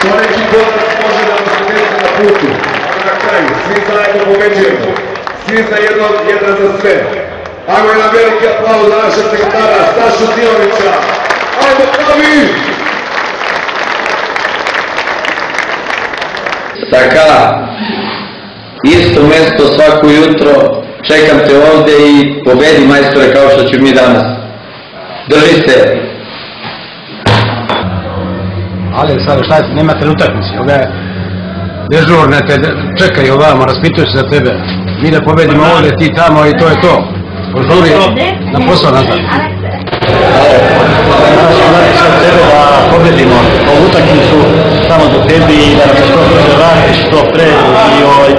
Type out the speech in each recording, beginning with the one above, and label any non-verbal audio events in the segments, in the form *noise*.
Sledeći korak može da nas povede na putu, a na kraju svi zajedno pobeđujemo, svi za jednog, jedan za sve. Ajmo jedan veliki aplauz za naša sekretara Sašu Dijovića. Ajmo pravi! Saka, isto mesto svako jutro, čekam te ovde i pobedi majstore kao što ću mi danas. Se! Ali sad šta je, nemate utakmice, ove dežurne te čekaju ovamo, raspituju se za tebe. Mi da pobedimo ovdje, ti tamo i to je to. Požuri na posao nazad. Sve od sebe da pobedimo ovu utakmicu samo do tebi i da nam se što brže vratiš što pre i ovaj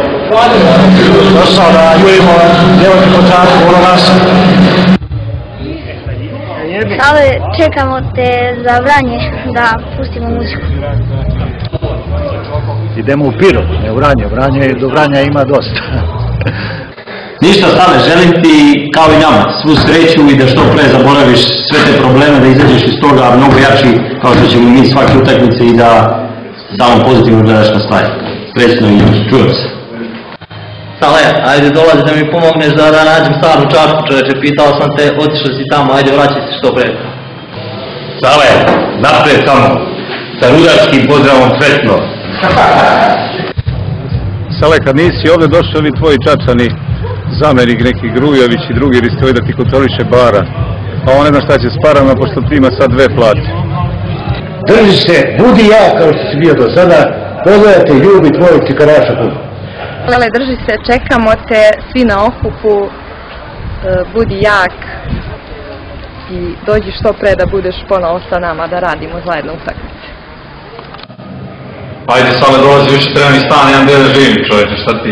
došao da jurimo djevojke po času, ono naše. Sale, čekamo te za vranje da pustimo muziku. Idemo u Pirot, ne u Vranje, Vranje, do Vranja ima dosta. *laughs* Ništa stale, želim ti kao i nama svu sreću i da što pre zaboraviš sve te probleme, da izađeš iz toga mnogo jači kao što ćemo mi svake utakmice i da samo pozitivno gledaš na stvari. Srećno i čujem se. Sale, ajde dolazi da mi pomogneš da, da nađem staru čarku čoveče, pitao sam te, otišao si tamo, ajde vraćaj se što pre. Sale, napred tamo, sa rudarskim pozdravom sretno. Sale, kad nisi ovdje došli ovi tvoji čačani, zamenik neki Grujović i drugi ristovi da ti kontroliše bara. Pa on ne zna šta će s parama, pošto ti ima sad dve plate. Drži se, budi ja kao što si bio do sada, pogledajte ljubi tvojeg cikaraša. Lele, drži se, čekamo te, svi na okupu, e, budi jak i dođi što pre da budeš ponovo sa nama da radimo zajedno utakmice. Ajde, Sale, dolazi više trenutni stan, jedan gdje da živim, čovječe, šta ti?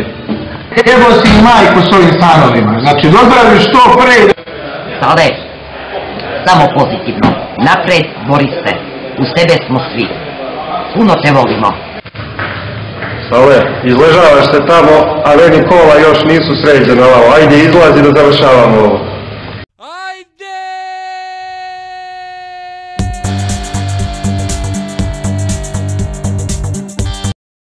Evo si i majku s ovim stanovima, znači dobravi što pre. Sale, samo pozitivno. Napred, bori se. Uz tebe smo svi. Puno te volimo. Sale, izležavaš se tamo, a meni kola još nisu sređena ovo. Ajde, izlazi da završavamo ovo.